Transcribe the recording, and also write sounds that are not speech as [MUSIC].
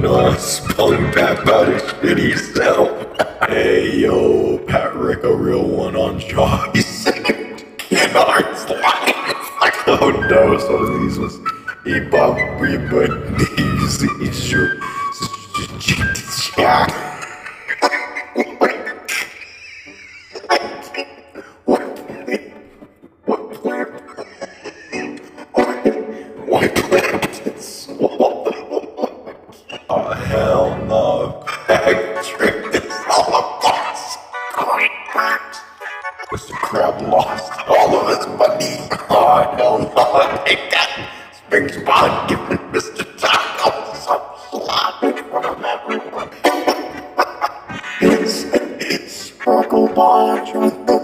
no, spelling Pat about his shitty self. hey yo, Pat Rick, a real one on Shaw. He said, Canards like, oh no, so these was he bought me, but [LAUGHS] he's Oh hell no. Patrick, it's all a boss. Mr. Krab lost all of his money. Oh hell no. They got Spring Bond giving Mr. Taco some slap in front of everyone. [LAUGHS] it's, it's Sparkle Bond.